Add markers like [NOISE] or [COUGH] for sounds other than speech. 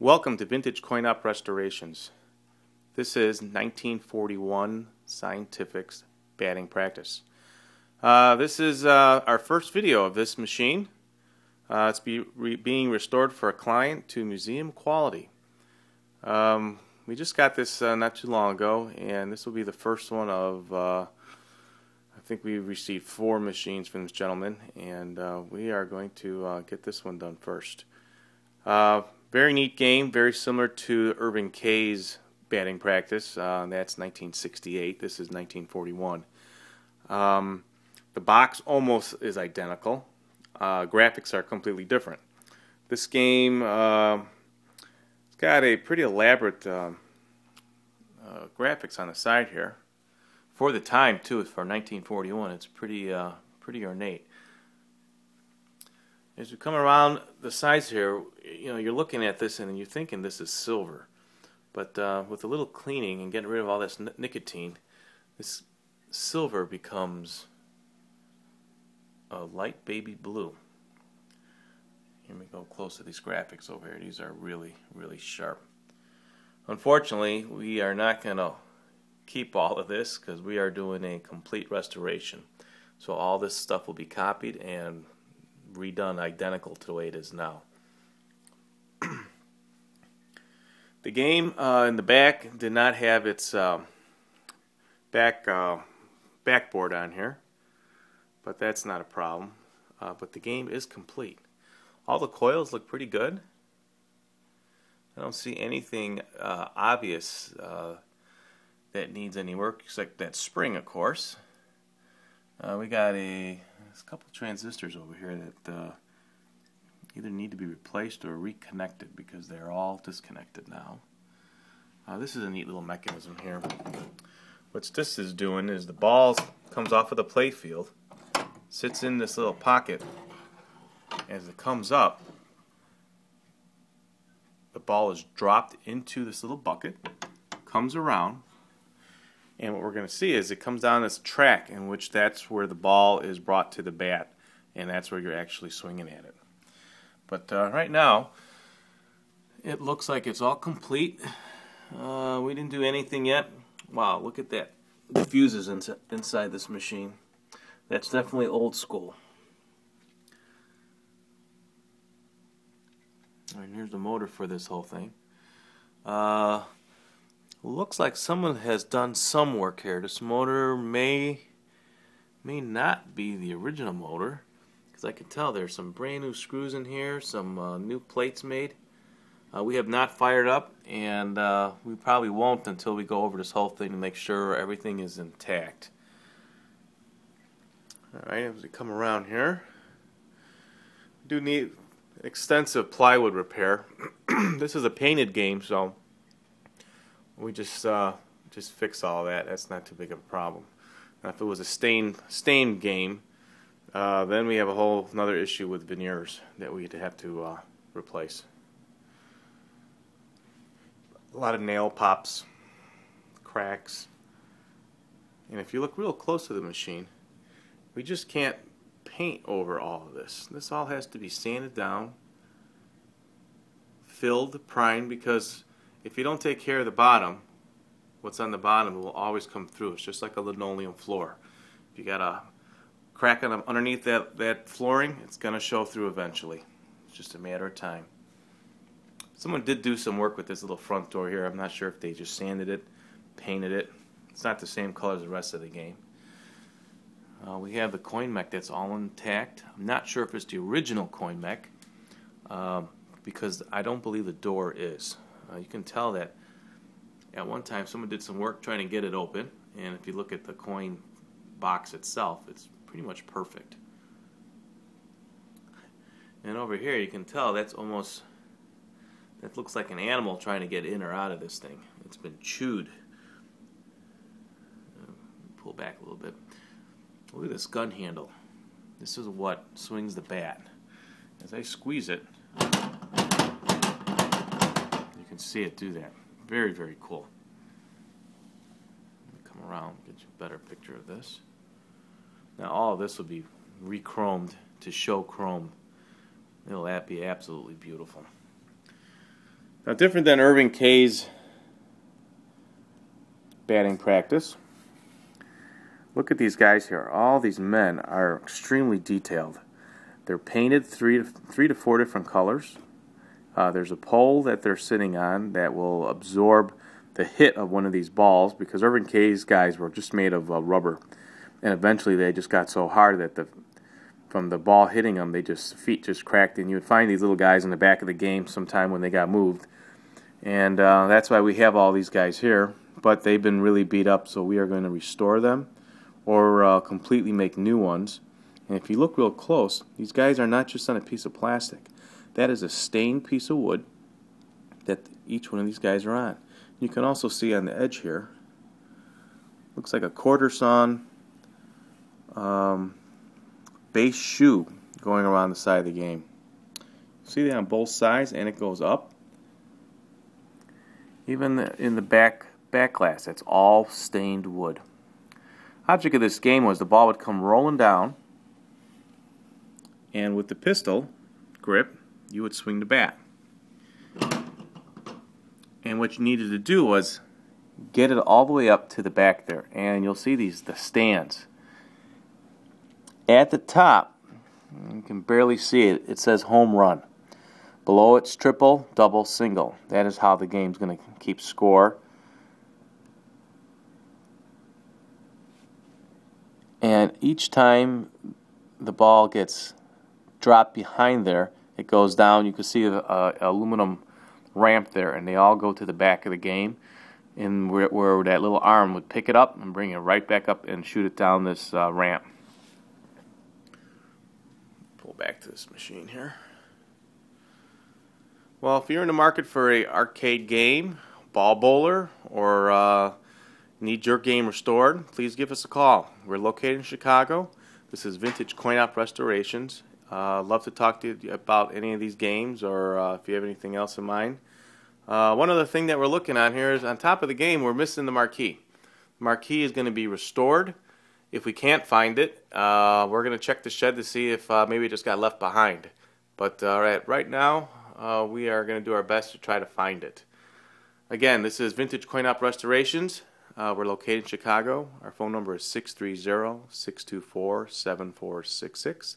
Welcome to Vintage Coin Op Restorations. This is 1941 Scientific's batting practice. Uh, this is uh, our first video of this machine. Uh, it's be re being restored for a client to museum quality. Um, we just got this uh, not too long ago, and this will be the first one of, uh, I think we received four machines from this gentleman, and uh, we are going to get this one done first. Very neat game, very similar to Irving Kaye's batting practice. Uh, that's 1968. This is 1941. Um, the box almost is identical. Uh, graphics are completely different. This game uh, it's got a pretty elaborate um, uh, graphics on the side here. For the time, too, for 1941, it's pretty uh, pretty ornate. As we come around the sides here, you know, you're looking at this and you're thinking this is silver. But uh, with a little cleaning and getting rid of all this nicotine, this silver becomes a light baby blue. Here we go close to these graphics over here. These are really, really sharp. Unfortunately, we are not going to keep all of this because we are doing a complete restoration. So all this stuff will be copied and redone identical to the way it is now. the game uh, in the back did not have its uh, back backboard on here, but that's not a problem. Uh, but the game is complete. All the coils look pretty good. I don't see anything uh, obvious uh, that needs any work except that spring, of course. we got a there's a couple transistors over here that uh, either need to be replaced or reconnected because they're all disconnected now. Uh, this is a neat little mechanism here. What this is doing is the ball comes off of the play field, sits in this little pocket. As it comes up, the ball is dropped into this little bucket, comes around, and what we're going to see is it comes down this track in which that's where the ball is brought to the bat, and that's where you're actually swinging at it. But uh, right now, it looks like it's all complete. Uh, we didn't do anything yet. Wow, look at that. The fuses ins inside this machine. That's definitely old school. And here's the motor for this whole thing. Uh, looks like someone has done some work here. This motor may may not be the original motor because I can tell there's some brand new screws in here, some uh, new plates made. Uh, we have not fired up and uh, we probably won't until we go over this whole thing to make sure everything is intact. Alright, as we come around here, we do need extensive plywood repair. [CLEARS THROAT] this is a painted game, so we just uh, just fix all that. That's not too big of a problem. Now, if it was a stained stained game, uh, then we have a whole another issue with veneers that we have to uh, replace. A lot of nail pops, cracks, and if you look real close to the machine, we just can't paint over all of this. This all has to be sanded down, filled, primed, because if you don't take care of the bottom, what's on the bottom will always come through. It's just like a linoleum floor. If you got a crack on underneath that, that flooring, it's going to show through eventually. It's just a matter of time. Someone did do some work with this little front door here. I'm not sure if they just sanded it, painted it. It's not the same color as the rest of the game. Uh, we have the coin mech that's all intact. I'm not sure if it's the original coin mech uh, because I don't believe the door is. Uh, you can tell that at one time someone did some work trying to get it open, and if you look at the coin box itself, it's pretty much perfect. And over here you can tell that's almost, that looks like an animal trying to get in or out of this thing. It's been chewed. Uh, pull back a little bit. Look at this gun handle. This is what swings the bat. As I squeeze it, can see it do that. Very, very cool. Come around, get you a better picture of this. Now all of this will be re-chromed to show chrome. It'll be absolutely beautiful. Now, different than Irving Kaye's batting practice. Look at these guys here. All these men are extremely detailed. They're painted three to, three to four different colors. Uh, there's a pole that they're sitting on that will absorb the hit of one of these balls because Irving Kaye's guys were just made of uh, rubber. And eventually they just got so hard that the from the ball hitting them, they just feet just cracked. And you would find these little guys in the back of the game sometime when they got moved. And uh, that's why we have all these guys here. But they've been really beat up, so we are going to restore them or uh, completely make new ones. And if you look real close, these guys are not just on a piece of plastic. That is a stained piece of wood that each one of these guys are on. You can also see on the edge here, looks like a quarter sawn um, base shoe going around the side of the game. See that on both sides and it goes up. Even in the back back glass, that's all stained wood. Object of this game was the ball would come rolling down and with the pistol grip you would swing the bat. And what you needed to do was get it all the way up to the back there and you'll see these the stands. At the top, you can barely see it, it says home run. Below it's triple, double, single. That is how the game's going to keep score. And each time the ball gets dropped behind there, it goes down. You can see the aluminum ramp there, and they all go to the back of the game, and where, where that little arm would pick it up and bring it right back up and shoot it down this uh, ramp. Pull back to this machine here. Well, if you're in the market for a arcade game, ball bowler, or uh, need your game restored, please give us a call. We're located in Chicago. This is Vintage Coin Op Restorations. Uh, love to talk to you about any of these games or uh, if you have anything else in mind. Uh, one other thing that we're looking at here is on top of the game, we're missing the marquee. The marquee is going to be restored. If we can't find it, uh, we're going to check the shed to see if uh, maybe it just got left behind. But uh, right, right now, uh, we are going to do our best to try to find it. Again, this is Vintage Coin Op Restorations. We're located in Chicago. Our phone number is 630 624 7466.